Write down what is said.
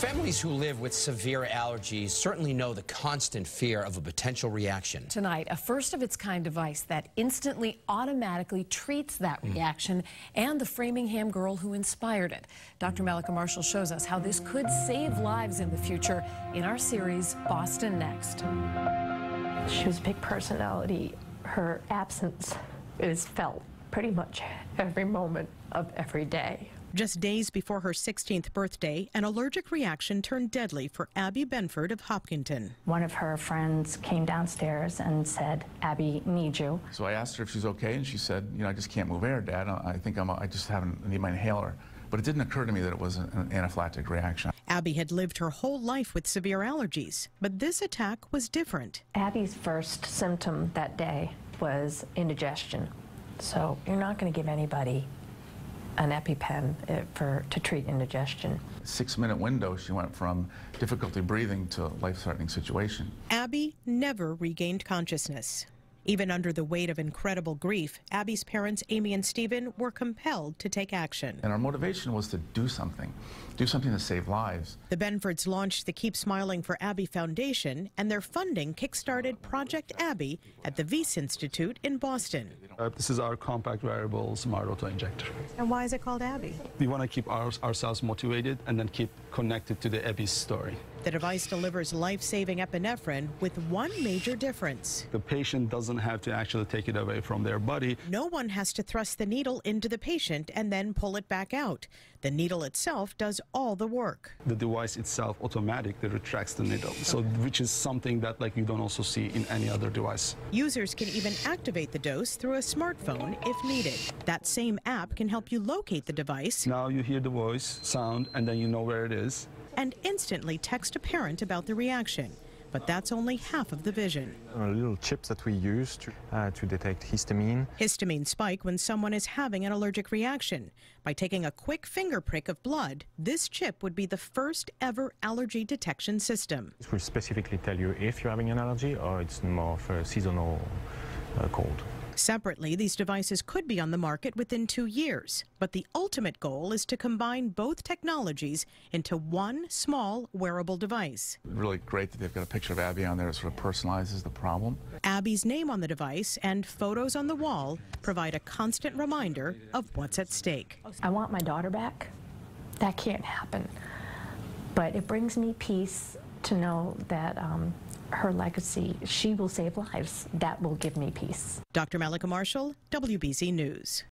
Families who live with severe allergies certainly know the constant fear of a potential reaction. Tonight, a first of its kind device that instantly automatically treats that Mm. reaction and the Framingham girl who inspired it. Dr. Mallika Marshall shows us how this could save lives in the future in our series Boston Next. She was a big personality. Her absence is felt pretty much every moment of every day. Just days before her 16th birthday, an allergic reaction turned deadly for Abbie Benford of Hopkinton. One of her friends came downstairs and said, Abbie, need you. So I asked her if she's okay, and she said, you know, I just can't move air, Dad. I think I'm, I just haven't, I need my inhaler. But it didn't occur to me that it was an anaphylactic reaction. Abbie had lived her whole life with severe allergies, but this attack was different. Abbie's first symptom that day was indigestion. So you're not going to give anybody an EpiPen uh, for, to treat indigestion. Six minute window, she went from difficulty breathing to life threatening situation. Abbie never regained consciousness. Even under the weight of incredible grief, Abbie's parents, Amy and Stephen, were compelled to take action. And our motivation was to do something, do something to save lives. The Benfords launched the Keep Smiling for Abbie Foundation, and their funding kickstarted Project Abbie at the Wyss Institute in Boston. Uh, this is our compact wearable smart auto injector. And why is it called Abbie? We want to keep our, ourselves motivated and then keep connected to the Abbie story. The device delivers life-saving epinephrine with one major difference. The patient doesn't have to actually take it away from their body. No one has to thrust the needle into the patient and then pull it back out. The needle itself does all the work. The device itself automatically retracts the needle, so which is something that like you don't also see in any other device. Users can even activate the dose through a smartphone if needed. That same app can help you locate the device Now you hear the voice, sound, and then you know where it is. And instantly text a parent about the reaction. But that's only half of the vision. uh, little chips that we use to, uh, to detect histamine. Histamine spike when someone is having an allergic reaction. By taking a quick finger prick of blood, this chip would be the first ever allergy detection system. It will specifically tell you if you're having an allergy or it's more of a seasonal cold. Separately, these devices could be on the market within two years, but the ultimate goal is to combine both technologies into one small wearable device. Really great that they've got a picture of Abbie on there that sort of personalizes the problem. Abbie's name on the device and photos on the wall provide a constant reminder of what's at stake. I want my daughter back. That can't happen. But it brings me peace to know that um, her legacy, she will save lives. That will give me peace. Dr. Mallika Marshall, WBZ News.